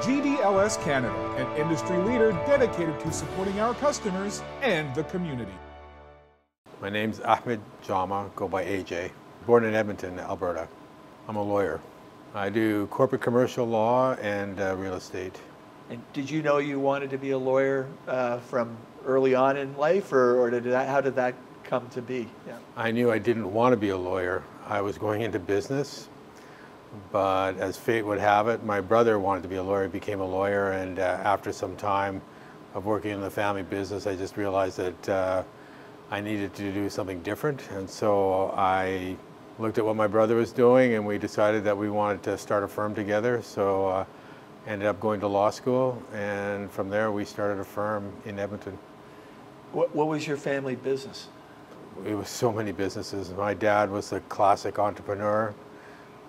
GDLS Canada, an industry leader dedicated to supporting our customers and the community. My name's Ahmed Jomha, go by AJ. Born in Edmonton, Alberta. I'm a lawyer. I do corporate commercial law and uh, real estate. And did you know you wanted to be a lawyer uh, from early on in life, or, or did that, how did that come to be? Yeah. I knew I didn't want to be a lawyer. I was going into business, but as fate would have it, my brother wanted to be a lawyer, He became a lawyer, and uh, after some time of working in the family business, I just realized that uh, I needed to do something different. And so I looked at what my brother was doing, and we decided that we wanted to start a firm together. So uh, ended up going to law school, and from there we started a firm in Edmonton. What, what was your family business? It was so many businesses. My dad was a classic entrepreneur.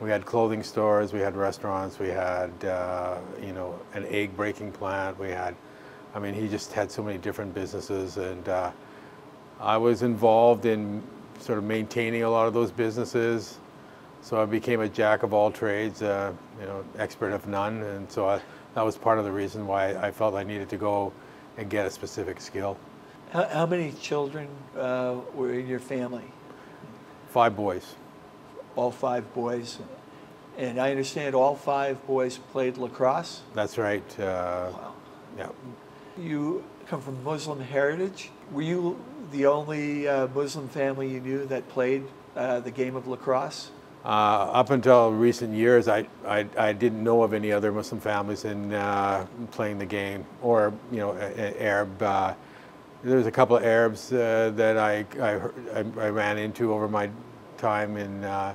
We had clothing stores, we had restaurants, we had, uh, you know, an egg breaking plant. We had, I mean, he just had so many different businesses. And uh, I was involved in sort of maintaining a lot of those businesses. So I became a jack of all trades, uh, you know, expert of none. And so I, that was part of the reason why I felt I needed to go and get a specific skill. How, how many children uh, were in your family? Five boys all five boys. And I understand all five boys played lacrosse? That's right. Uh, wow. Yeah. You come from Muslim heritage. Were you the only uh, Muslim family you knew that played uh, the game of lacrosse? Uh, up until recent years, I, I, I, didn't know of any other Muslim families in uh, playing the game, or you know, Arab. Uh, there was a couple of Arabs that I, I, I ran into over my time in uh,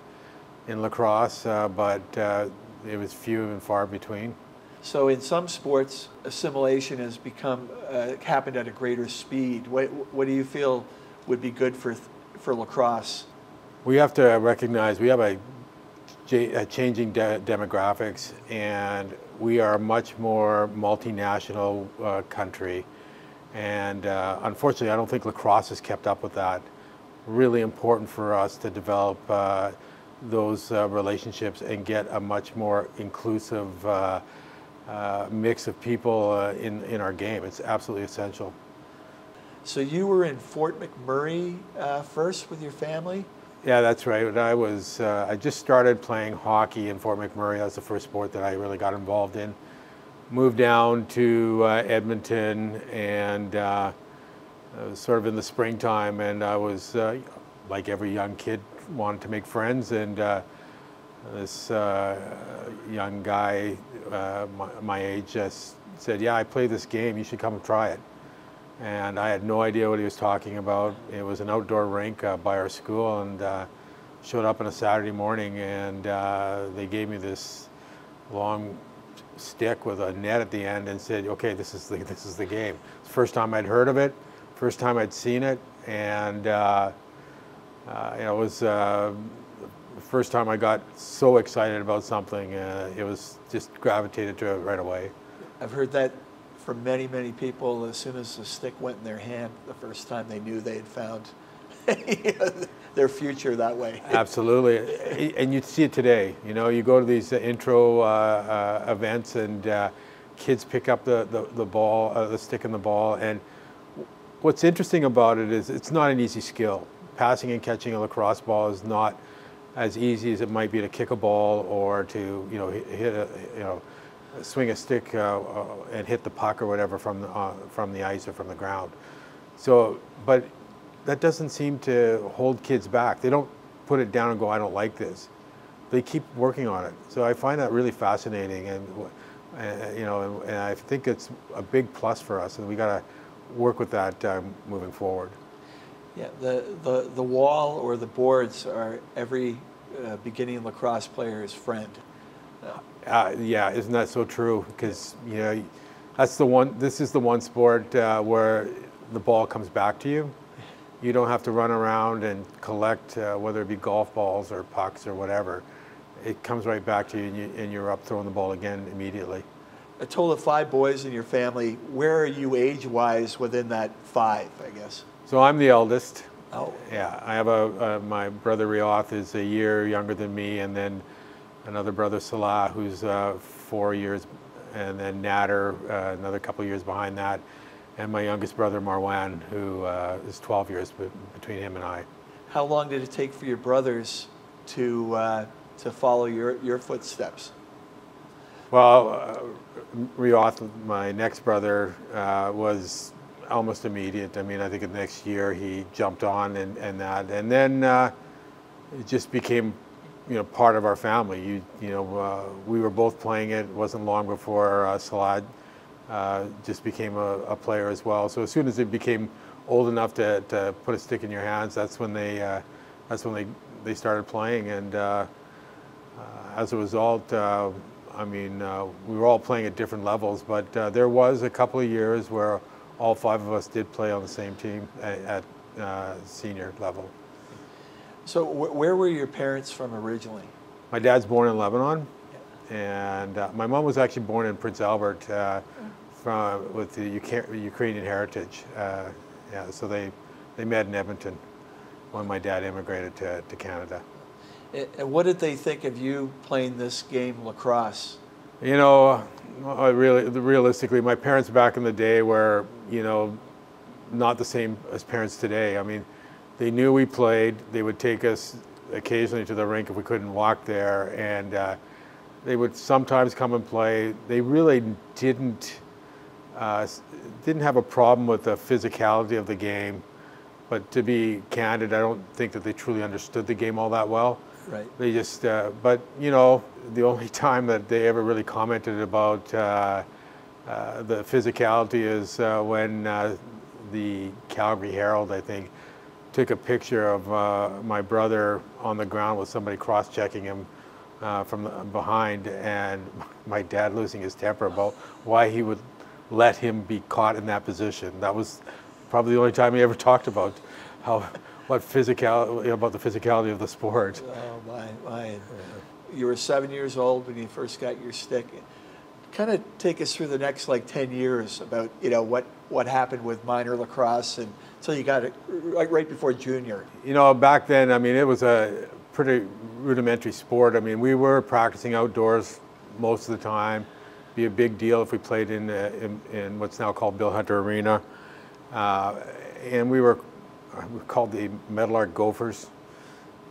in lacrosse, uh, but uh, it was few and far between. So in some sports, assimilation has become uh, happened at a greater speed. What, what do you feel would be good for for lacrosse? We have to recognize we have a, a changing de demographics, and we are a much more multinational uh, country. And uh, unfortunately, I don't think lacrosse has kept up with that really important for us to develop uh, those uh, relationships and get a much more inclusive uh, uh mix of people uh, in, in our game. It's absolutely essential. So you were in Fort McMurray uh, first with your family? Yeah, that's right. I was I just started playing hockey in Fort McMurray. That was the first sport that I really got involved in. Moved down to Edmonton and sort of in the springtime, and I was, uh, like every young kid, wanted to make friends, and uh, this uh, young guy uh, my, my, age just said, yeah, I play this game, you should come try it. And I had no idea what he was talking about. It was an outdoor rink uh, by our school, and uh, showed up on a Saturday morning, and they gave me this long stick with a net at the end and said, okay, this is the, this is the game. First time I'd heard of it first time I'd seen it, and uh, uh, it was uh, the first time I got so excited about something. Uh, it was just gravitated to it right away. I've heard that from many, many people. As soon as the stick went in their hand, the first time they knew they had found their future that way. Absolutely, and you see it today. You know, you go to these intro uh, uh, events and kids pick up the, the, the ball, the stick and the ball, and what's interesting about it is it's not an easy skill. Passing and catching a lacrosse ball is not as easy as it might be to kick a ball or to you know hit a you know swing a stick uh, uh, and hit the puck or whatever from the, uh, from the ice or from the ground. So, but that doesn't seem to hold kids back. They don't put it down and go, I don't like this. They keep working on it. So I find that really fascinating, and uh, you know, and, and I think it's a big plus for us, and we got to work with that um, moving forward. Yeah, the, the, the wall or the boards are every uh, beginning lacrosse player's friend. Uh, uh, yeah, isn't that so true? Because you know, that's the one. This is the one sport uh, where the ball comes back to you. You don't have to run around and collect uh, whether it be golf balls or pucks or whatever. It comes right back to you, and, you, and you're up throwing the ball again immediately a total of five boys in your family. Where are you age-wise within that five, I guess? So I'm the eldest. Oh. Yeah, I have a, my brother Rioth is a year younger than me, and then another brother Salah who's uh, four years and then Nader, uh, another couple years behind that, and my youngest brother Marwan, who uh, is 12 years be- between him and I. How long did it take for your brothers to uh, to follow your, your footsteps? Well, Rioth, my next brother, uh, was almost immediate. I mean, I think the next year he jumped on and, and that, and then uh, it just became, you know, part of our family. You, you know, uh, we were both playing it. It wasn't long before uh, Salah uh, just became a, a player as well. So as soon as they became old enough to, to put a stick in your hands, that's when they, uh, that's when they, they started playing. And uh, as a result, I mean, uh, we were all playing at different levels, but uh, there was a couple of years where all five of us did play on the same team at, at uh, senior level. So wh- where were your parents from originally? My dad's born in Lebanon, and uh, my mom was actually born in Prince Albert uh, from, with the Uca- Ukrainian heritage. Uh, yeah, so they, they met in Edmonton when my dad immigrated to, to Canada. And what did they think of you playing this game, lacrosse? You know, I really, realistically, my parents back in the day were, you know, not the same as parents today. I mean, they knew we played. They would take us occasionally to the rink if we couldn't walk there, and uh, they would sometimes come and play. They really didn't uh, didn't have a problem with the physicality of the game, but to be candid, I don't think that they truly understood the game all that well. Right. They just, uh, but you know, the only time that they ever really commented about uh, uh, the physicality is uh, when uh, the Calgary Herald, I think, took a picture of uh, my brother on the ground with somebody cross-checking him from behind, and my dad losing his temper about why he would let him be caught in that position. That was probably the only time he ever talked about how what physical about the physicality of the sport. Oh, my, my. You were seven years old when you first got your stick. Kind of take us through the next like 10 years about, you know, what, what happened with minor lacrosse and until you got it right, right before junior. You know, back then, I mean, it was a pretty rudimentary sport. I mean, we were practicing outdoors most of the time. Be a big deal if we played in uh, in, in what's now called Bill Hunter Arena, uh, and we were called the Meadowlark Gophers,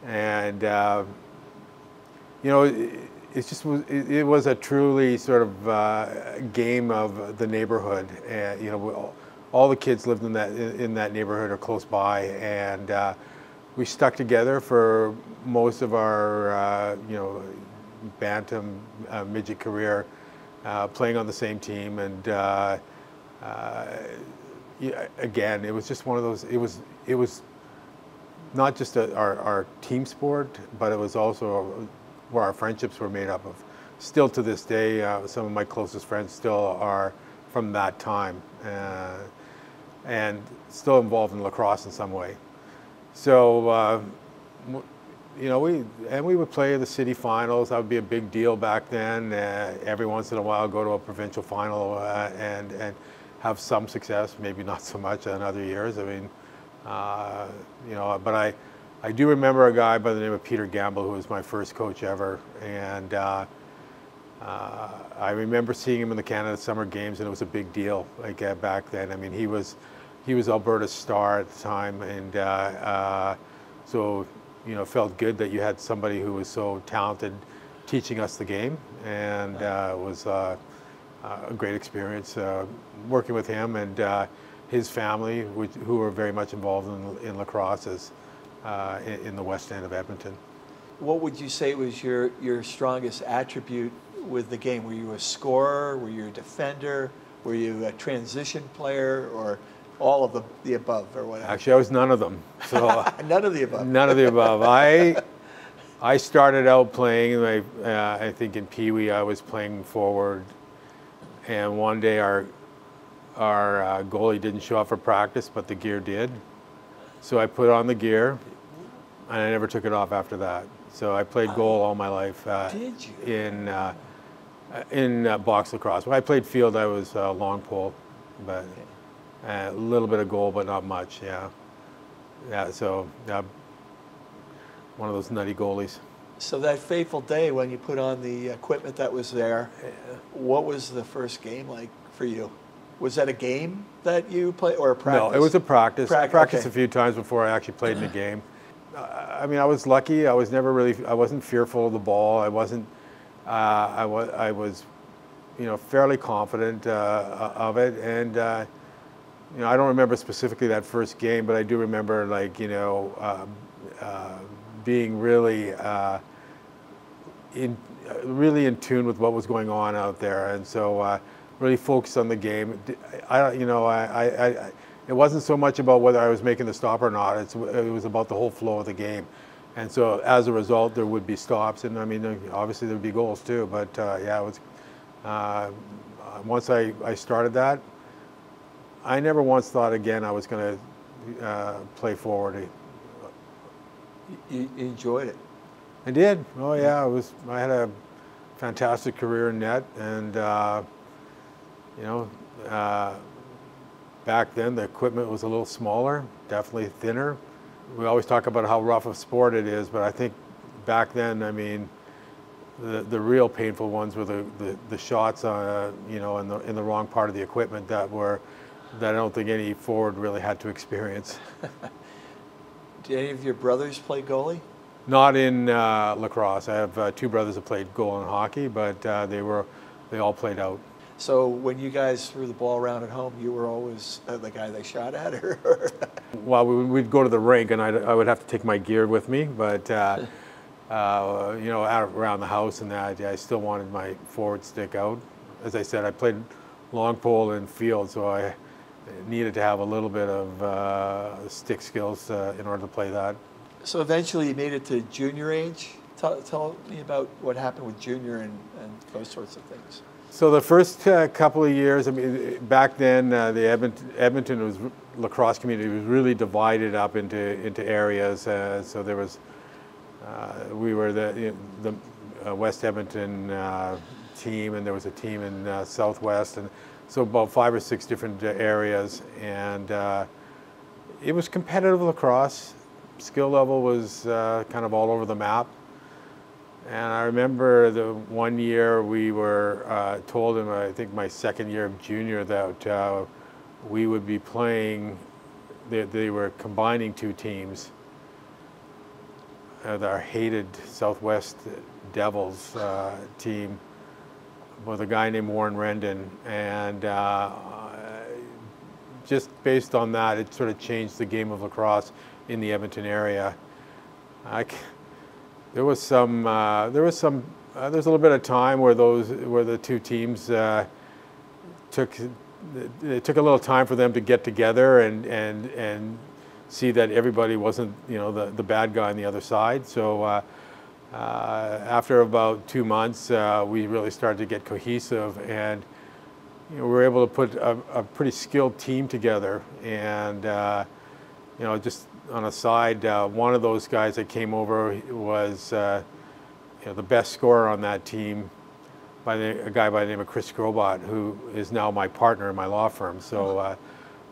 and uh, you know. It, it's just was it, it was a truly sort of uh, game of the neighborhood, and you know, all, all the kids lived in that in, that neighborhood or close by, and uh, we stuck together for most of our uh, you know bantam uh, midget career, uh, playing on the same team, and yeah, again, it was just one of those. It was it was not just a, our, our team sport, but it was also where our friendships were made up of. Still to this day, uh, some of my closest friends still are from that time, uh, and still involved in lacrosse in some way. So, uh, you know, we and we would play the city finals. That would be a big deal back then. Uh, every once in a while, go to a provincial final uh, and and have some success. Maybe not so much in other years. I mean, uh, you know, but I I do remember a guy by the name of Peter Gamble who was my first coach ever, and. Uh, uh, I remember seeing him in the Canada Summer Games, and it was a big deal. Like uh, back then, I mean, he was he was Alberta's star at the time, and uh, uh, so you know, felt good that you had somebody who was so talented teaching us the game, and it was a great experience working with him and his family, which, who were very much involved in, in lacrosse as, uh, in, in the west end of Edmonton. What would you say was your, your strongest attribute with the game? Were you a scorer? Were you a defender? Were you a transition player or all of the, the above or whatever? Actually, I was none of them. So. None of the above. None of the above. I I started out playing. I, uh, I think in Pee Wee I was playing forward, and one day our our uh, goalie didn't show up for practice, but the gear did. So I put on the gear, and I never took it off after that. So I played goal all my life. Uh? In uh, in uh, box lacrosse. When I played field, I was uh, long pole, but uh, a little bit of goal, but not much. Yeah. Yeah. So uh, one of those nutty goalies. So that fateful day when you put on the equipment that was there, what was the first game like for you? Was that a game that you played or a practice? No, it was a practice. I Prac- practiced okay. a few times before I actually played in a game. Uh, I mean, I was lucky. I was never really, I wasn't fearful of the ball. I wasn't, uh, I, was, I was, you know, fairly confident uh, of it. And, uh, you know, I don't remember specifically that first game, but I do remember, like, you know, um, uh, being really uh, in, uh, really in tune with what was going on out there, and so uh, really focused on the game. I, you know, I, I, I, it wasn't so much about whether I was making the stop or not. It's, it was about the whole flow of the game, and so as a result, there would be stops, and I mean, obviously there would be goals too. But uh, yeah, it was uh, once I, I started that, I never once thought again I was going to uh, play forward. You, you enjoyed it. I did. Oh yeah, I was. I had a fantastic career in net, and uh, you know, uh, back then the equipment was a little smaller, definitely thinner. We always talk about how rough a sport it is, but I think back then, I mean, the the real painful ones were the the, the shots, uh, you know, in the in the wrong part of the equipment that were that I don't think any forward really had to experience. Did any of your brothers play goalie? Not in uh, lacrosse. I have uh, two brothers that played goal in hockey, but uh, they were they all played out. So when you guys threw the ball around at home, you were always uh, the guy they shot at, or Well, we, we'd go to the rink, and I'd, I would have to take my gear with me, but uh, uh, you know, out around the house and that, I still wanted my forward stick out. As I said, I played long pole and field, so I needed to have a little bit of uh, stick skills uh, in order to play that. so eventually you made it to junior age. Tell, tell me about what happened with junior and, and those sorts of things. So the first uh, couple of years, I mean, back then uh, the Edmonton, Edmonton was lacrosse community was really divided up into into areas. Uh, so there was uh, we were the the uh, West Edmonton uh, team, and there was a team in Southwest, and so about five or six different areas, and it was competitive lacrosse. Skill level was kind of all over the map. And I remember the one year we were uh, told in, I think, my second year of junior that uh, we would be playing, they, they were combining two teams. Uh, our hated Southwest Devils uh, team with a guy named Warren Rendon. And uh, just based on that, it sort of changed the game of lacrosse in the Edmonton area. I, there was some. Uh, there was some. Uh, there's a little bit of time where those, where the two teams uh, took. It took a little time for them to get together and and and see that everybody wasn't, you know, the the bad guy on the other side. So. Uh, uh, after about two months, uh, we really started to get cohesive, and you know, we were able to put a, a pretty skilled team together. And you know, just on a side, uh, one of those guys that came over was uh, you know, the best scorer on that team, by the, a guy by the name of Chris Skrobot, who is now my partner in my law firm. So uh,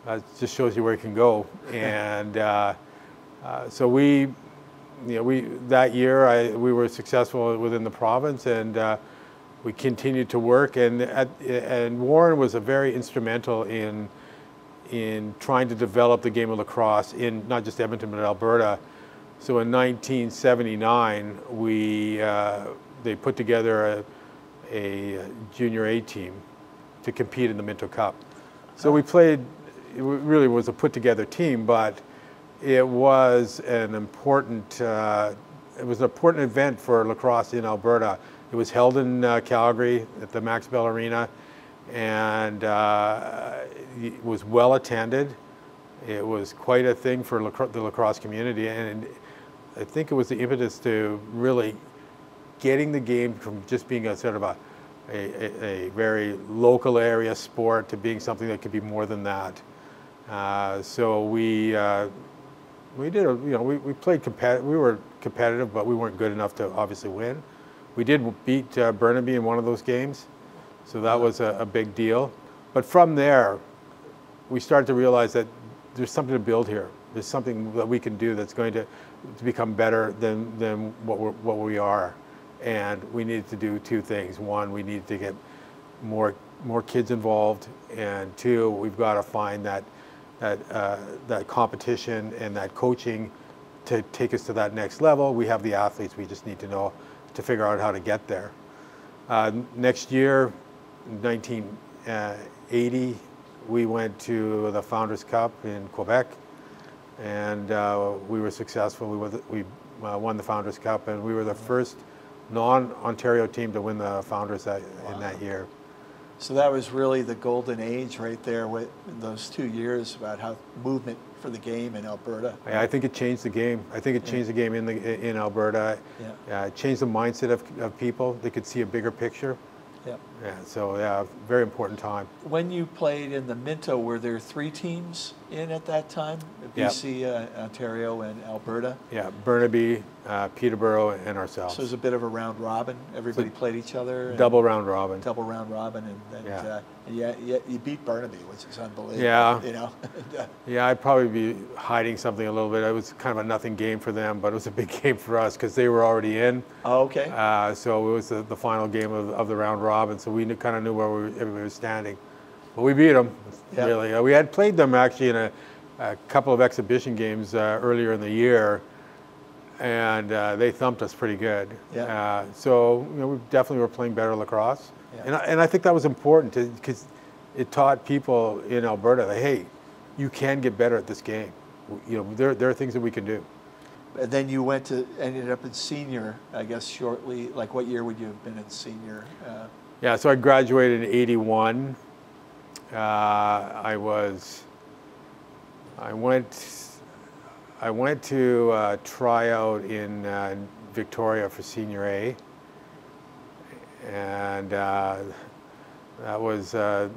that just shows you where it can go. And uh, uh, so we, you know, we that year I, we were successful within the province, and uh, we continued to work. And at, and Warren was a very instrumental in in trying to develop the game of lacrosse in not just Edmonton but Alberta. So in 1979, we uh, they put together a, a junior A team to compete in the Minto Cup. So we played. It really was a put together team, but it was an important. Uh, it was an important event for lacrosse in Alberta. It was held in uh, Calgary at the Max Bell Arena, and uh, it was well attended. It was quite a thing for the lacrosse community, and I think it was the impetus to really getting the game from just being a sort of a, a, a, a very local area sport to being something that could be more than that. Uh, so we uh, we did a, you know we, we played compet- we were competitive, but we weren't good enough to obviously win. We did beat uh, Burnaby in one of those games, so that was a, a big deal. But from there, we started to realize that there's something to build here. There's something that we can do that's going to, to become better than, than what, we're, what we are. And we needed to do two things. One, we needed to get more, more kids involved. And two, we've got to find that, that, uh, that competition and that coaching to take us to that next level. We have the athletes, we just need to know to figure out how to get there. Uh, next year, 1980, we went to the Founders Cup in Quebec, and uh, we were successful. We, were the, we uh, won the Founders Cup, and we were the first non-Ontario team to win the Founders that, wow. in that year. So that was really the golden age right there with those two years about how movement for the game in Alberta. I think it changed the game. I think it changed yeah. the game in the in Alberta. Yeah. Uh, changed the mindset of, of people. They could see a bigger picture. Yeah. Yeah. So yeah, very important time. When you played in the Minto, were there three teams in at that time? BC, yep. uh, Ontario, and Alberta. Yeah, Burnaby, uh, Peterborough, and ourselves. So it was a bit of a round robin. Everybody so played each other. Double round robin. Double round robin, and, and yeah. Uh, and yeah, yeah, you beat Burnaby, which is unbelievable. Yeah. You know. yeah, I'd probably be hiding something a little bit. It was kind of a nothing game for them, but it was a big game for us because they were already in. Oh, okay. Uh, so it was the, the final game of, of the round robin, so we knew, kind of knew where we, everybody was standing. But we beat them. Yep. Really, uh, we had played them actually in a a couple of exhibition games uh, earlier in the year, and uh, they thumped us pretty good. Yeah. Uh, so you know, we definitely were playing better lacrosse, and, I, and I think that was important because it taught people in Alberta that hey, you can get better at this game. You know, there there are things that we can do. And then you went to ended up in senior, I guess, shortly. Like, what year would you have been in senior? Uh, yeah, so I graduated in '81. Uh, I was I went, I went to uh, try out in uh, Victoria for Senior A, and uh, that was uh,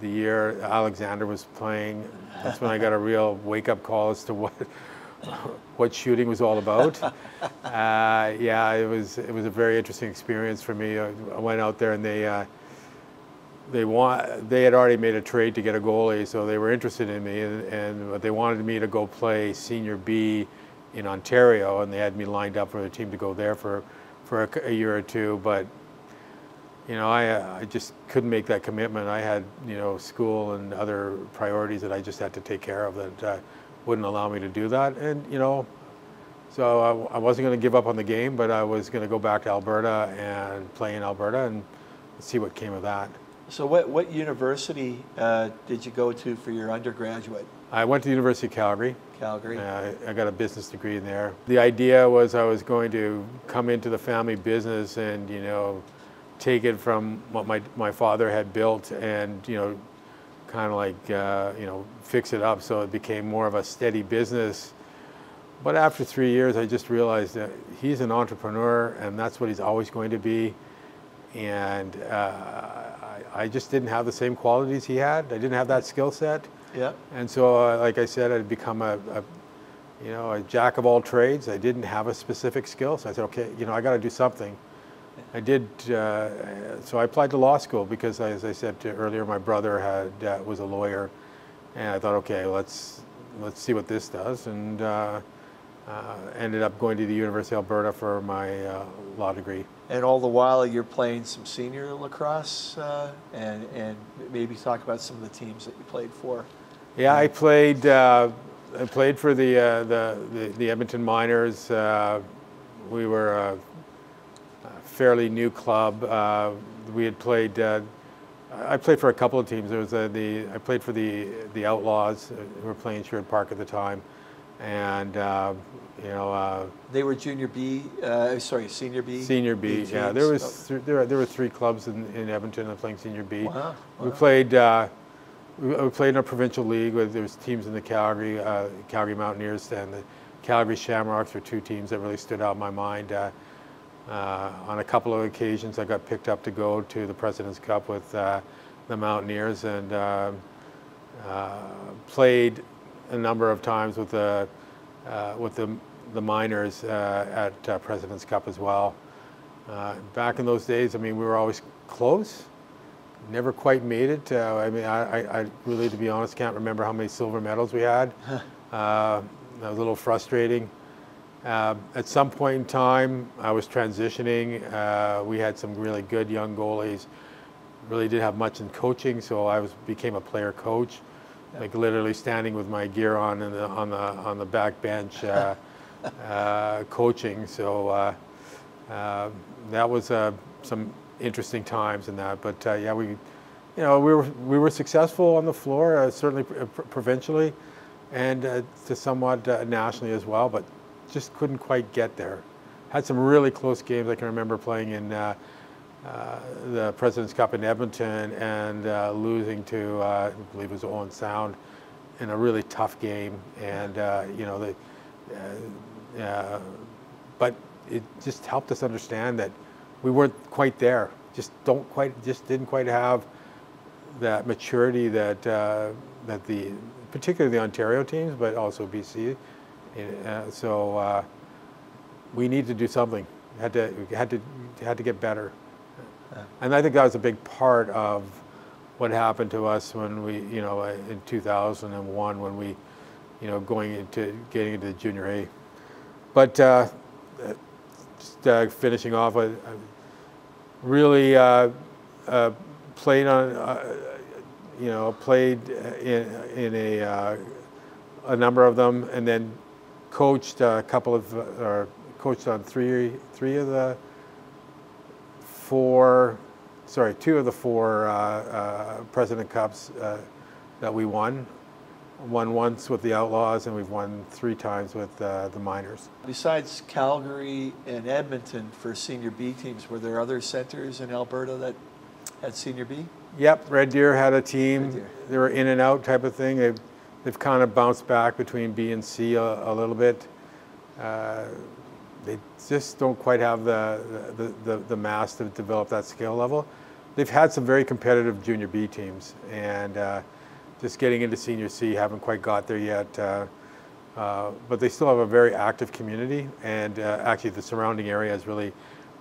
the year Alexander was playing. That's when I got a real wake-up call as to what what shooting was all about. Uh, yeah, it was it was a very interesting experience for me. I went out there and they uh, they want they had already made a trade to get a goalie, so they were interested in me, and, they wanted me to go play senior B in Ontario, and they had me lined up for the team to go there for for a, a year or two, but. You know, I, I just couldn't make that commitment. I had, you know, school and other priorities that I just had to take care of that uh, wouldn't allow me to do that. And, you know, so I, I wasn't going to give up on the game, but I was going to go back to Alberta and play in Alberta and see what came of that. So what, what university uh, did you go to for your undergraduate? I went to the University of Calgary. Calgary. Uh, I got a business degree in there. The idea was I was going to come into the family business and, you know, take it from what my, my father had built and, you know, kind of like, uh, you know, fix it up so it became more of a steady business. But after three years, I just realized that he's an entrepreneur and that's what he's always going to be. And uh, I just didn't have the same qualities he had. I didn't have that skill set. Yeah. And so, uh, like I said, I'd become a, a, you know, a jack of all trades. I didn't have a specific skill, so I said, okay, you know, I got to do something. I did. Uh, so I applied to law school because, as I said earlier, my brother had uh, was a lawyer, and I thought, okay, let's let's see what this does, and uh, ended up going to the University of Alberta for my uh, law degree. And all the while, you're playing some senior lacrosse, uh, and and maybe talk about some of the teams that you played for. Yeah, I played. Uh, I played for the, uh, the, the the Edmonton Miners. Uh, we were a, a, fairly new club. Uh, we had played. I played for a couple of teams. There was the I played for the the Outlaws, who were playing Sherwood Park at the time and uh, you know. Uh, they were junior B, uh, sorry, senior B. Senior B, B yeah. There was th there were, there were three clubs in, in Edmonton that playing senior B. Wow. wow. We played. Uh, we, we played in a provincial league. Where there was teams in the Calgary, uh, Calgary Mountaineers, and the Calgary Shamrocks were two teams that really stood out in my mind. Uh, on a couple of occasions, I got picked up to go to the President's Cup with the Mountaineers and played a number of times with the uh, with the the miners uh, at uh, President's Cup as well. Uh, back in those days, I mean, we were always close. Never quite made it. Uh, I mean, I, I, really, to be honest, can't remember how many silver medals we had. Uh, that was a little frustrating. Uh, at some point in time, I was transitioning. Uh, we had some really good young goalies. Really didn't have much in coaching, so I was became a player coach, like literally standing with my gear on the, on the on the back bench, uh, uh, coaching. So uh, uh, that was uh, some interesting times in that. But uh, yeah, we, you know, we were we were successful on the floor, certainly pr- pr- provincially, and to somewhat nationally as well. But just couldn't quite get there. Had some really close games. I can remember playing in uh, the President's Cup in Edmonton and uh, losing to, uh, I believe it was Owen Sound, in a really tough game. And you know, the, uh, but it just helped us understand that we weren't quite there. Just don't quite, just didn't quite have that maturity that uh, that the particularly the Ontario teams, but also BC. Uh, so uh, we need to do something. Had to had to had to get better, and I think that was a big part of what happened to us when we, you know, in 2001 when we, you know, going into getting into the junior A. But uh, just uh, finishing off, I, I really uh, uh, played on, uh, you know, played in, in a, a number of them, and then coached a couple of, or coached on three, three of the four, sorry, two of the four President Cups that we won. Won once with the Outlaws, and we've won three times with uh, the Miners. Besides Calgary and Edmonton for senior B teams, were there other centers in Alberta that had senior B? Yep, Red Deer had a team. They were in and out type of thing. They've, they've kind of bounced back between B and C a, a little bit. Uh, they just don't quite have the, the, the, the mass to develop that skill level. They've had some very competitive junior B teams, and uh, just getting into senior C haven't quite got there yet. Uh, uh, but they still have a very active community, and uh, actually the surrounding area has really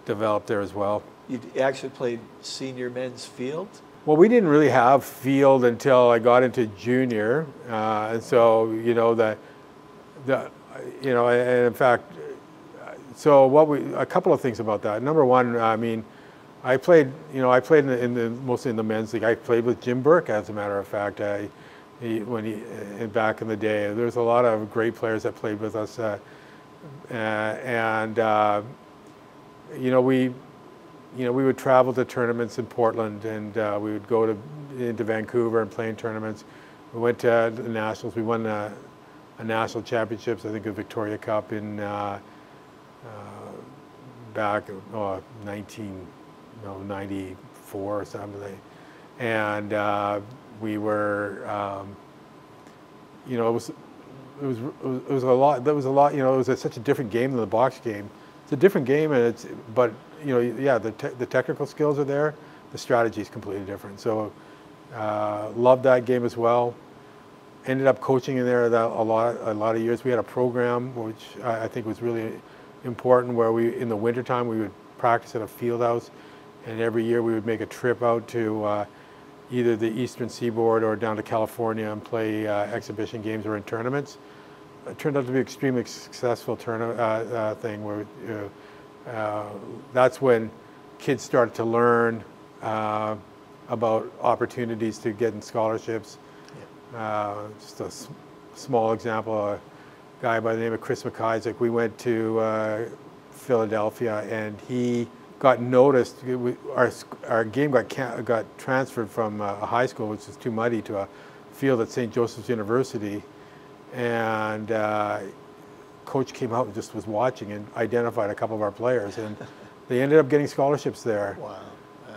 developed there as well. You actually played senior men's field? Well, we didn't really have field until I got into junior, uh, and so you know the, the, you know, and in fact, so what we a couple of things about that. Number one, I mean, I played, you know, I played in the, in the mostly in the men's league. I played with Jim Burke, as a matter of fact. I, he, when he uh, back in the day, there was a lot of great players that played with us, uh, uh, and uh, you know we you know, we would travel to tournaments in Portland, and uh, we would go to into Vancouver and play in tournaments. We went to the nationals. We won a, a national championships. I think the Victoria Cup in back oh, 19, no, 94 or something. And uh, we were, um, you know, it was, it was it was a lot. That was a lot. You know, it was a, such a different game than the box game. It's a different game, and it's but you know, yeah, the, te- the technical skills are there. The strategy is completely different. So, uh, loved that game as well. Ended up coaching in there that a lot, a lot of years. We had a program which I, I think was really important, where we, in the wintertime, we would practice at a field house, and every year we would make a trip out to uh, either the Eastern Seaboard or down to California and play uh, exhibition games or in tournaments. It turned out to be an extremely successful turn, uh, uh, thing where. Uh, uh, that's when kids started to learn uh, about opportunities to get in scholarships. Uh, just a s- small example, a guy by the name of Chris McIsaac, we went to uh, Philadelphia and he got noticed. We, our, our game got, got transferred from uh, a high school, which was too muddy, to a field at St. Joseph's University. And uh, coach came out and just was watching and identified a couple of our players, and they ended up getting scholarships there. Wow.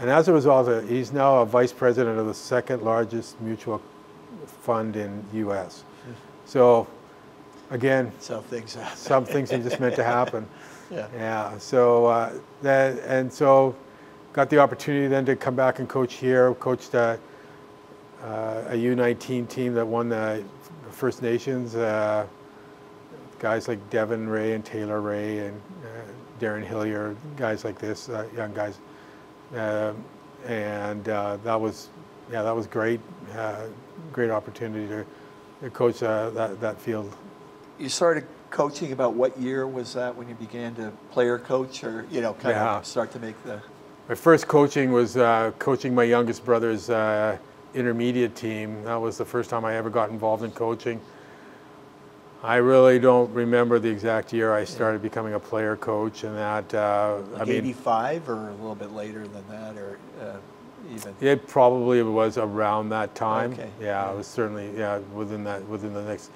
And as a result, uh, he's now a vice president of the second largest mutual fund in U.S. So, again, So things some things are just meant to happen. Yeah. Yeah. So uh, that and so got the opportunity then to come back and coach here. Coached uh, uh, a U19 team that won the First Nations. Uh, guys like Devin Ray and Taylor Ray and uh, Darren Hillier, guys like this, uh, young guys, Um and uh, that was yeah that was great. Uh, great opportunity to coach uh, that, that field. You started coaching about what year was that when you began to player coach or, you know, kind Yeah. of start to make the, My first coaching was uh, coaching my youngest brother's uh, intermediate team. That was the first time I ever got involved in coaching. I really don't remember the exact year I started becoming a player coach, and that uh, like I mean, 85 or a little bit later than that or uh, even? it probably was around that time. Okay. Yeah, it was certainly yeah within that within the next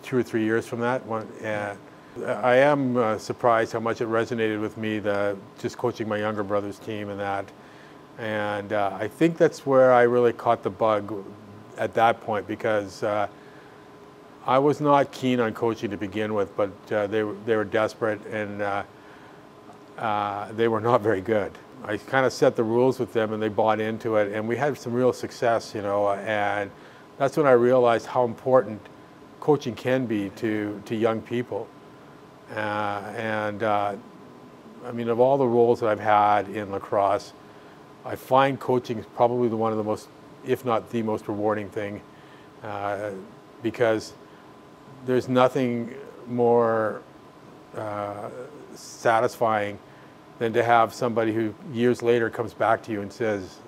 two or three years from that one. Yeah, I am uh, surprised how much it resonated with me. The just coaching my younger brother's team and that, and uh, I think that's where I really caught the bug at that point because. Uh, I was not keen on coaching to begin with, but uh, they, were, they were desperate and uh, uh, they were not very good. I kind of set the rules with them and they bought into it, and we had some real success, you know. And that's when I realized how important coaching can be to, to young people. Uh, and uh, I mean, of all the roles that I've had in lacrosse, I find coaching is probably the one of the most, if not the most rewarding thing, uh, because there's nothing more uh, satisfying than to have somebody who years later comes back to you and says,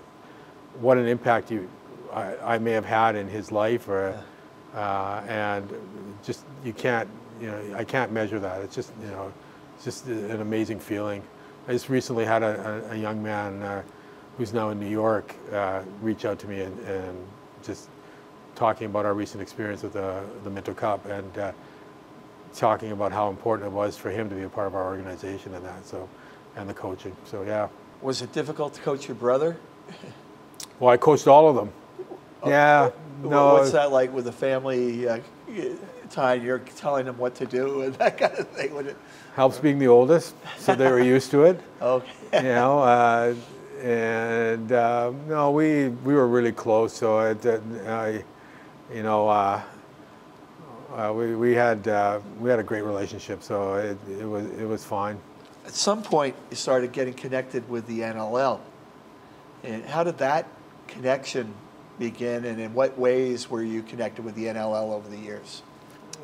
"What an impact you, I, I may have had in his life," or uh, and just you can't, you know, I can't measure that. It's just, you know, it's just an amazing feeling. I just recently had a, a, a young man uh, who's now in New York uh, reach out to me and, and just talking about our recent experience with the, the Minto Cup and uh, talking about how important it was for him to be a part of our organization and that, so, and the coaching. So, yeah. Was it difficult to coach your brother? Well, I coached all of them. Yeah. No. What's that like with the family uh, time? You're telling them what to do and that kind of thing. Would it? Helps being the oldest, so they were used to it. Okay. you know, uh, and uh, no, we we were really close. So it, uh, I, you know, uh, uh, we we had uh, we had a great relationship. So it, it was it was fine. At some point, you started getting connected with the NLL. And how did that connection begin, and in what ways were you connected with the NLL over the years?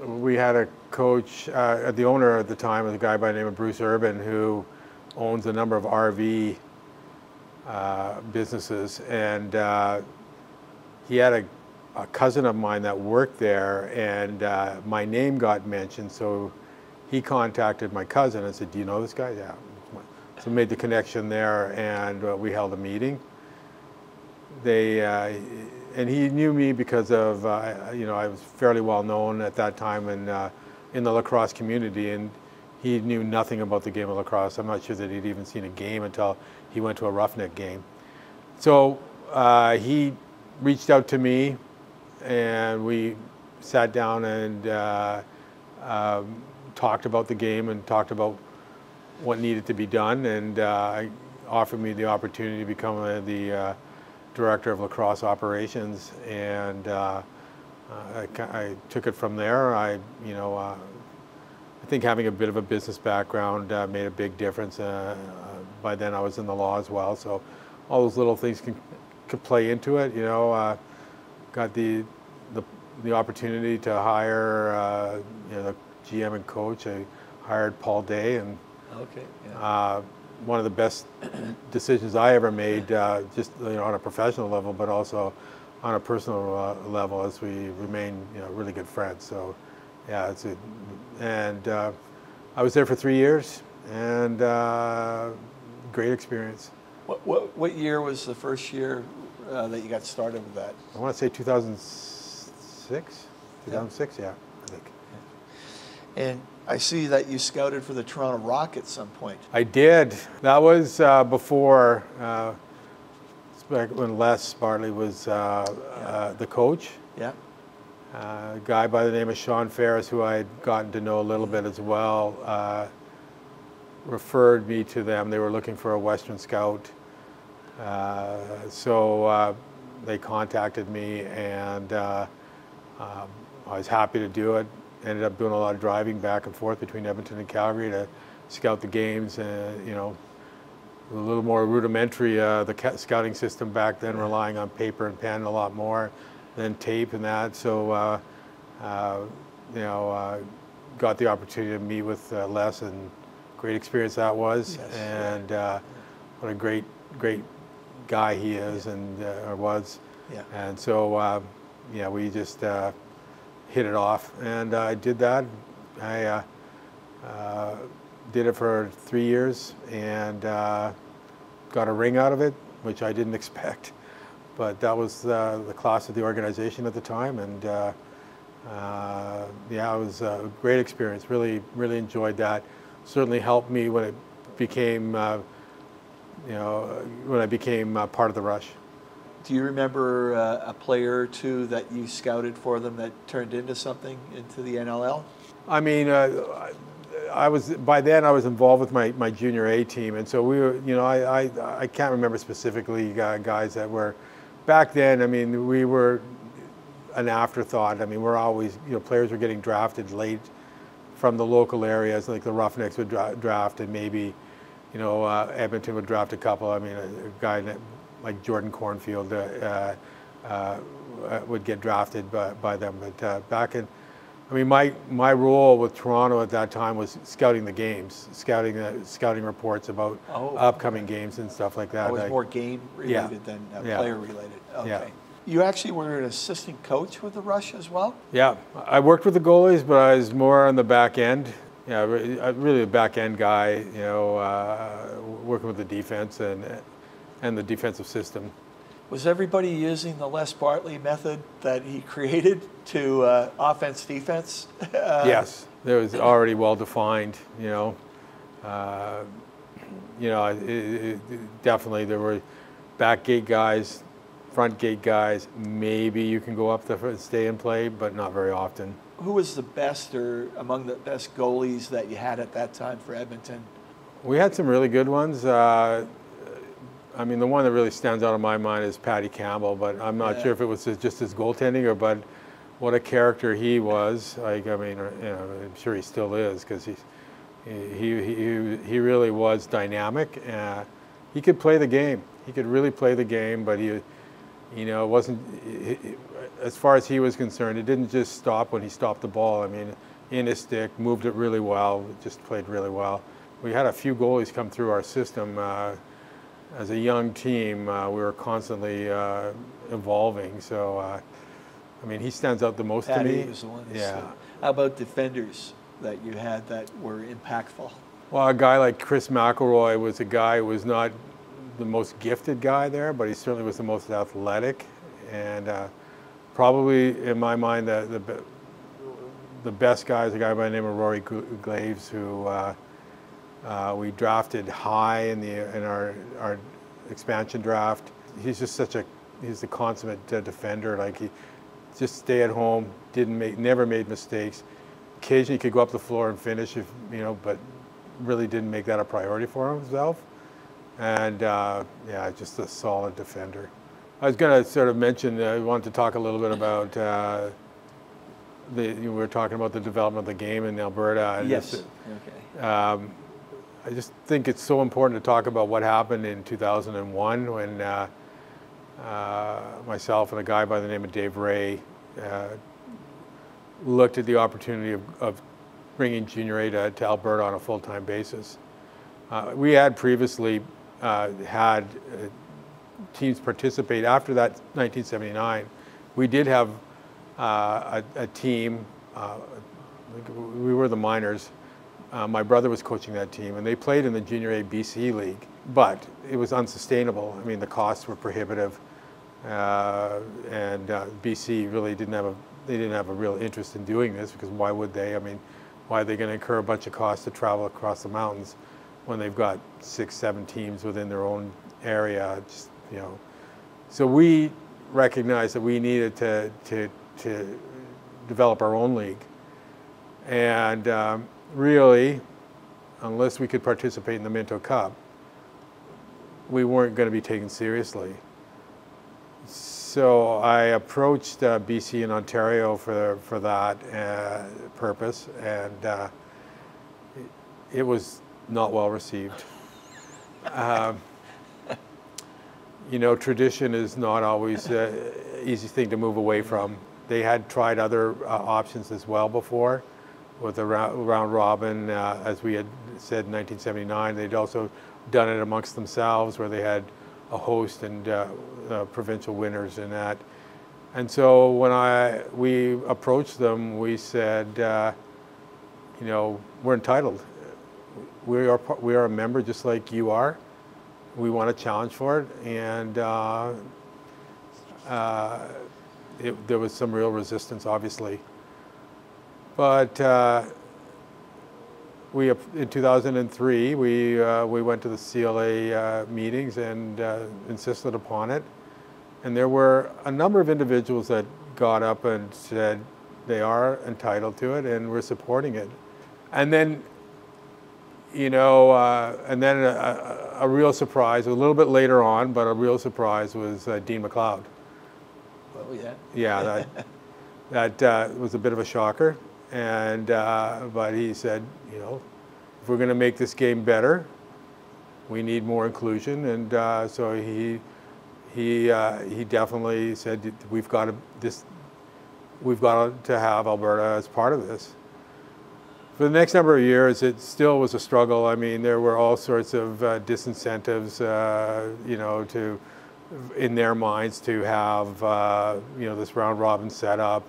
We had a coach, uh, the owner at the time was a guy by the name of Bruce Urban, who owns a number of RV uh, businesses, and uh, he had a, a cousin of mine that worked there, and uh, my name got mentioned, so he contacted my cousin and said, "Do you know this guy?" Yeah. So made the connection there, and uh, we held a meeting. They uh, and he knew me because of uh, you know I was fairly well known at that time in uh, in the lacrosse community, and he knew nothing about the game of lacrosse. I'm not sure that he'd even seen a game until he went to a roughneck game. So uh, he reached out to me, and we sat down and uh, um, talked about the game and talked about what needed to be done, and offered me the opportunity to become the director of lacrosse operations, and uh, I, I took it from there. I, you know, uh, I think having a bit of a business background uh, made a big difference. Uh, uh, by then, I was in the law as well, so all those little things can, can play into it. You know, uh, got the, the the opportunity to hire uh, you know the GM and coach. I hired Paul Day, and Okay. Yeah. One of the best decisions I ever made, uh, just you know, on a professional level, but also on a personal uh, level, as we remain you know, really good friends. So, yeah, it's a, and uh, I was there for three years, and uh, great experience. What, what, what year was the first year uh, that you got started with that? I want to say 2006, 2006, yeah, I think. And I see that you scouted for the Toronto Rock at some point. I did. That was uh, before, uh, back when Les Bartley was uh, uh, the coach. Yeah. Uh, a guy by the name of Sean Ferris, who I had gotten to know a little bit as well, uh, referred me to them. They were looking for a Western scout. Uh, so uh, they contacted me, and uh, um, I was happy to do it. Ended up doing a lot of driving back and forth between Edmonton and Calgary to scout the games. Uh, you know, a little more rudimentary, uh, the scouting system back then, relying on paper and pen a lot more than tape and that. So uh, uh, you know, uh, got the opportunity to meet with uh, Les, and great experience that was. Yes. And uh, what a great, great guy he is and uh, or was. Yeah. And so, uh, yeah, we just uh, hit it off, and I did that. I uh, uh, did it for three years and uh, got a ring out of it, which I didn't expect. But that was the class of the organization at the time, and uh, yeah, it was a great experience. Really, really enjoyed that. Certainly helped me when it became, uh, you know, when I became uh, part of the rush. Do you remember uh, a player or two that you scouted for them that turned into something into the NLL? I mean, uh, I was by then I was involved with my, my junior A team, and so we were, you know, I, I, I can't remember specifically uh, guys that were back then. I mean, we were an afterthought. I mean, we're always, you know, players were getting drafted late from the local areas, like the Roughnecks would dra- draft, and maybe, you know, uh, Edmonton would draft a couple. I mean, a, a guy that, like Jordan Cornfield uh, uh, uh, would get drafted by, by them. But uh, back in, I mean, my, my role with Toronto at that time was scouting the games, scouting uh, scouting reports about Oh, upcoming games and stuff like that. That was Like- more game related than uh, Yeah. player related. Okay. Yeah. You actually were an assistant coach with the Rush as well? Yeah, I worked with the goalies, but I was more on the back end. Yeah, really a back end guy. You know, uh, working with the defense and and the defensive system. Was everybody using the Les Bartley method that he created to uh, offense defense? Uh, yes, there was already well defined. You know, uh, you know, it, it, it- definitely there were back gate guys, front gate guys. Maybe you can go up there and stay and play, but not very often. Who was the best or among the best goalies that you had at that time for Edmonton? We had some really good ones. Uh, I mean, the one that really stands out in my mind is Patty Campbell, but I'm not Yeah. sure if it was just his goaltending or, but what a character he was. Like, I mean, you know, I'm sure he still is because he's he, he he he really was dynamic. Uh, he could play the game. He could really play the game, but he, you know, it wasn't he- as far as he was concerned. It didn't just stop when he stopped the ball. I mean, in his stick, moved it really well, just played really well. We had a few goalies come through our system. Uh, as a young team, uh, we were constantly uh, evolving. So, uh, I mean, he stands out the most to Patty me. was the one. Yeah. How about defenders that you had that were impactful? Well, a guy like Chris McElroy was a guy who was not the most gifted guy there, but he certainly was the most athletic, and uh, probably in my mind the the, the best guy is a guy by the name of Rory Glaves, who uh, uh, we drafted high in the in our our expansion draft. He's just such a he's a consummate uh, defender. Like he just stay at home, didn't make never made mistakes. Occasionally he could go up the floor and finish if you know, but really didn't make that a priority for himself. And uh, yeah, just a solid defender. I was going to sort of mention, uh, I wanted to talk a little bit about uh, the, you were talking about the development of the game in Alberta. Yes. Okay. um, I just think it's so important to talk about what happened in 2001 when uh, uh, myself and a guy by the name of Dave Ray uh, looked at the opportunity of, of bringing Junior A to, to Alberta on a full-time basis. Uh, we had previously uh, had uh, teams participate after that 1979. We did have a, a team. We were the Miners. Uh, my brother was coaching that team, and they played in the Junior A BC League, but it was unsustainable. I mean, the costs were prohibitive, uh, and uh, BC really didn't have a they didn't have a real interest in doing this because why would they? I mean, why are they going to incur a bunch of costs to travel across the mountains when they've got six, seven teams within their own area? Just you know, so we recognized that we needed to to to develop our own league, and um, really, unless we could participate in the Minto Cup, we weren't going to be taken seriously. So I approached uh, BC and Ontario for for that uh, purpose, and uh, it, was not well received. Um, you know, tradition is not always an easy thing to move away from, they had tried other uh, options as well before with round, round robin, uh, as we had said in 1979. They'd also done it amongst themselves where they had a host and uh, uh, provincial winners in that. And so when I we approached them, we said, uh, you know, we're entitled. We are we are a member just like you are. We want a challenge for it, and uh, uh, it, there was some real resistance, obviously. But uh, we in 2003 we uh, we went to the CLA uh, meetings and uh, insisted upon it, and there were a number of individuals that got up and said they are entitled to it and we're supporting it, and then. You know, uh, and then a, a, a, real surprise, a little bit later on, but a real surprise was uh, Dean McLeod. Well, yeah. Yeah, that, that uh, was a bit of a shocker. And, uh, but he said, you know, if we're going to make this game better, we need more inclusion. And uh, so he, he, uh, he definitely said, we've got to, this, we've got to have Alberta as part of this. For the next number of years, it still was a struggle. I mean, there were all sorts of uh, disincentives, uh, you know, to, in their minds to have, uh, you know, this round robin set up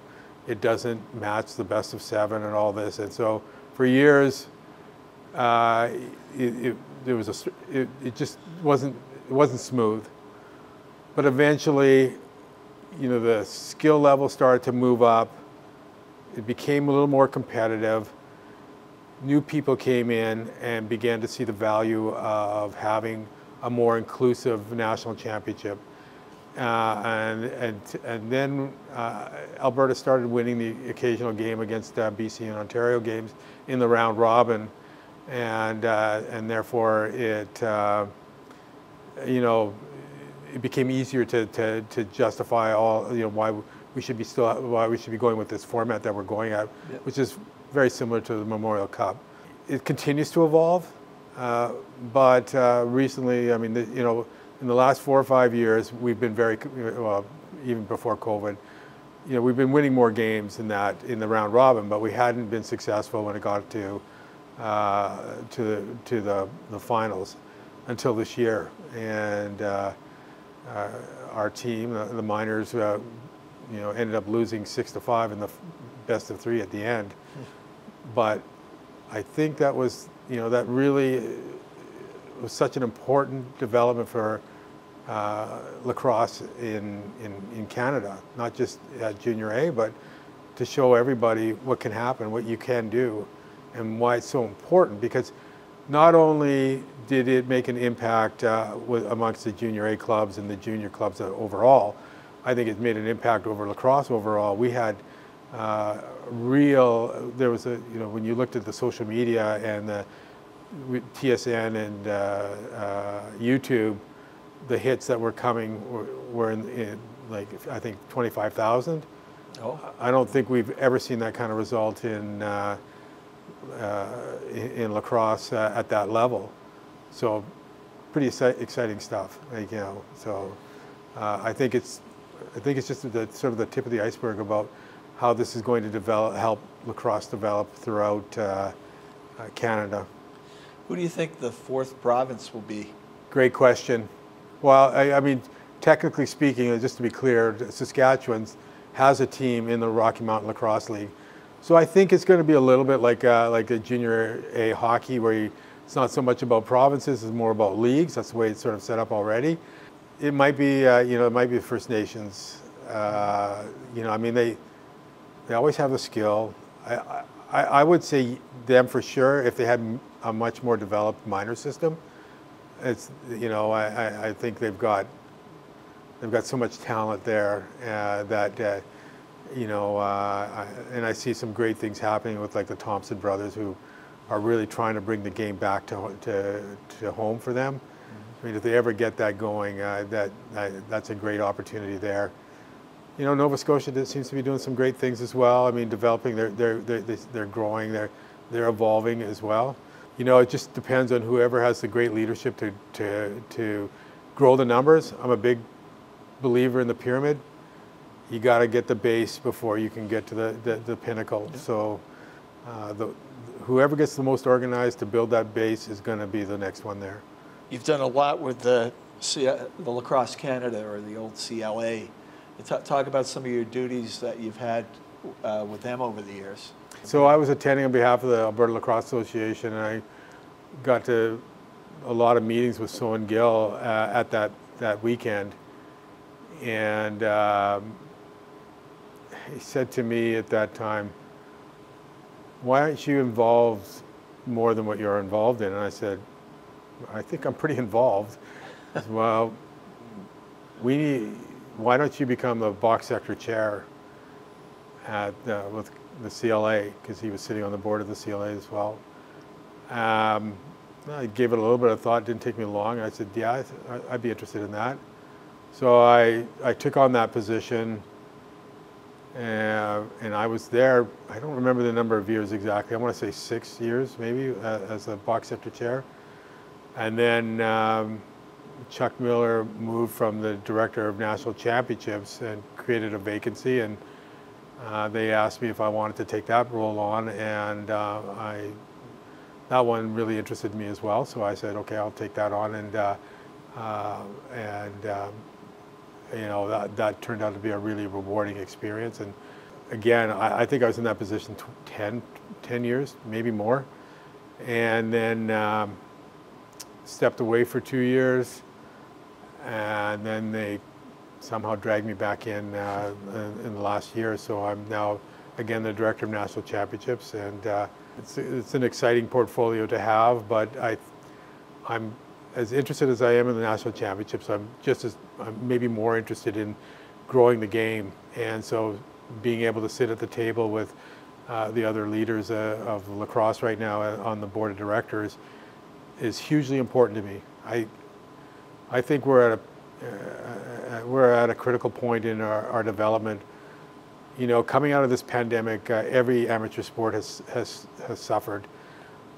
it doesn't match the best of seven and all this. And so for years, uh, it, it, there was a, it, it just wasn't, it wasn't smooth. But eventually, you know, the skill level started to move up. It became a little more competitive. New people came in and began to see the value of having a more inclusive national championship. Uh, and, and, and then uh, Alberta started winning the occasional game against uh, BC and Ontario games in the round robin. And, uh, and therefore it, uh, you know, it became easier to, to, to justify all, you know, why we should be still, why we should be going with this format that we're going at, which is very similar to the Memorial Cup. It continues to evolve, uh, but recently, I mean, the, you know, in the last four or five years, we've been very, well, even before COVID, you know, we've been winning more games in that in the round robin, but we hadn't been successful when it got to uh, to to the, the finals until this year. And uh, uh, our team, the, the Miners, uh, you know, ended up losing six to five in the best of three at the end. But I think that was, you know, that really was such an important development for uh, lacrosse in, in, in Canada, not just at Junior A, but to show everybody what can happen, what you can do, and why it's so important. Because not only did it make an impact uh, with, amongst the Junior A clubs and the junior clubs overall, I think it made an impact over lacrosse overall. We had uh, real, there was a, you know, when you looked at the social media and the TSN and uh, uh, YouTube, the hits that were coming were, were in, in, like I think 25,000. Oh. I don't think we've ever seen that kind of result in uh, uh in, in, lacrosse uh, at that level. So, pretty exciting stuff. Like, you know, so uh, I think it's I think it's just the sort of the tip of the iceberg about how this is going to develop, help lacrosse develop throughout Canada. Who do you think the fourth province will be? Great question. Well, I, I mean, technically speaking, just to be clear, Saskatchewan has a team in the Rocky Mountain Lacrosse League. So I think it's going to be a little bit like uh, like a junior A hockey, where you, it's not so much about provinces, it's more about leagues. That's the way it's sort of set up already. It might be, uh, you know, it might be First Nations. Uh, you know, I mean, they they always have the skill. I, I, I would say them for sure if they had a much more developed minor system. It's you know I, I think they've got they've got so much talent there uh, that uh, you know uh, I, and I see some great things happening with like the Thompson brothers who are really trying to bring the game back to to, to home for them. Mm-hmm. I mean if they ever get that going, uh, that that's a great opportunity there. You know, Nova Scotia seems to be doing some great things as well. I mean, developing, they're, they're, they're, they're growing, they're, they're evolving as well you know, it just depends on whoever has the great leadership to, to, to grow the numbers. I'm a big believer in the pyramid. you got to get the base before you can get to the, the, the pinnacle. So uh, the, whoever gets the most organized to build that base is going to be the next one there. You've done a lot with the, the Lacrosse Canada or the old CLA. Talk about some of your duties that you've had uh, with them over the years. So I was attending on behalf of the Alberta Lacrosse Association, and I got to a lot of meetings with Soen Gill uh, at that, that weekend. And um, he said to me at that time, why aren't you involved more than what you're involved in? And I said, I think I'm pretty involved. Said, well, we need, why don't you become the box sector chair at, uh, with the CLA, because he was sitting on the board of the CLA as well. Um, I gave it a little bit of thought, didn't take me long. I said, yeah, I'd be interested in that. So I, I took on that position, uh, and I was there, I don't remember the number of years exactly, I want to say six years maybe, uh, as a box sector chair. And then um, Chuck Miller moved from the director of national championships and created a vacancy, and uh, they asked me if I wanted to take that role on, and uh, I that one really interested me as well. So I said, okay, I'll take that on, and uh, uh, and um, you know that that turned out to be a really rewarding experience. And again, I, I think I was in that position tw 10, 10 years, maybe more, and then um, stepped away for two years, and then they somehow dragged me back in uh, in, the last year. So I'm now again the director of national championships, and uh, it's, it's an exciting portfolio to have. But I, I'm as interested as I am in the national championships. I'm just as I'm maybe more interested in growing the game, and so being able to sit at the table with uh, the other leaders uh, of lacrosse right now uh, on the board of directors is hugely important to me. I, I think we're at a we're at a critical point in our, our development. You know, coming out of this pandemic, uh, every amateur sport has, has, has suffered,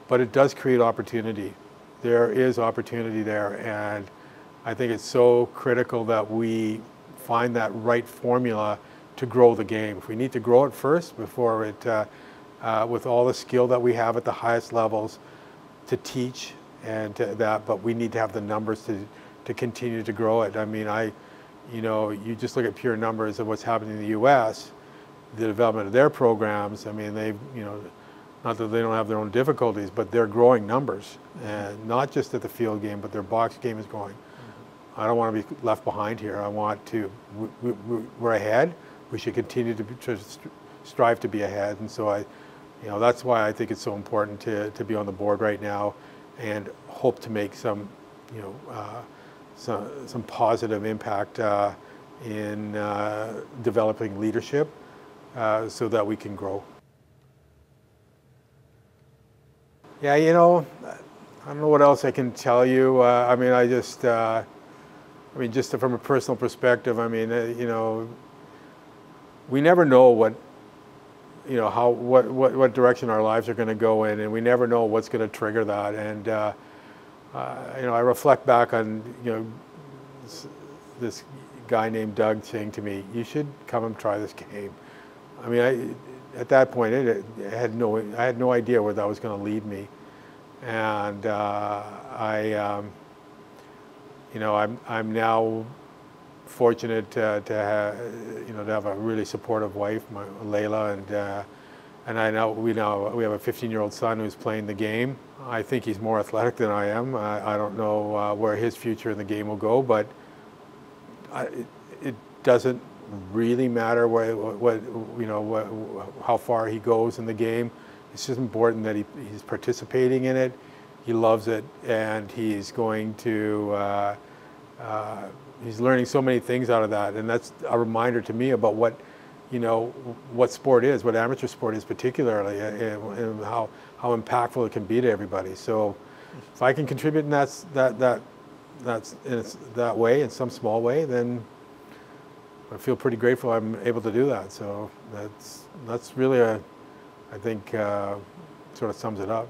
but it does create opportunity. There is opportunity there, and I think it's so critical that we find that right formula to grow the game. If we need to grow it first before it, uh, uh, with all the skill that we have at the highest levels, to teach and to that, but we need to have the numbers to to continue to grow it. I mean, I, you know, you just look at pure numbers of what's happening in the U.S., the development of their programs. I mean, they've, you know, not that they don't have their own difficulties, but they're growing numbers, and not just at the field game, but their box game is growing. I don't want to be left behind here. I want to. We, we're ahead. We should continue to, be, to strive to be ahead, and so I, you know, that's why I think it's so important to to be on the board right now, and hope to make some, you know. Uh, some, some positive impact uh, in uh, developing leadership uh, so that we can grow. Yeah, you know, I don't know what else I can tell you. Uh, I mean, I just, uh, I mean, just from a personal perspective, I mean, uh, you know, we never know what, you know, how, what, what, what direction our lives are going to go in, and we never know what's going to trigger that. And, you know, I reflect back on, you know, this, this, guy named Doug saying to me, "You should come and try this game." I mean, I, at that point, it, I had no, I had no idea where that was going to lead me, and uh, I, um, you know, I'm, I'm now fortunate to, to have, you know, to have a really supportive wife, my, Layla, and. Uh, and I know we know we have a 15-year-old son who's playing the game. I think he's more athletic than I am. I, I don't know uh, where his future in the game will go, but I, it, it, doesn't really matter what, what you know what, how far he goes in the game. It's just important that he, he's participating in it. He loves it, and he's going to. Uh, uh, he's learning so many things out of that, and that's a reminder to me about what you know, what sport is, what amateur sport is particularly, and, and, how, how impactful it can be to everybody. So if I can contribute in that, that, that, that's, in that way, in some small way, then I feel pretty grateful I'm able to do that. So that's, that's really a, I think, uh, sort of sums it up.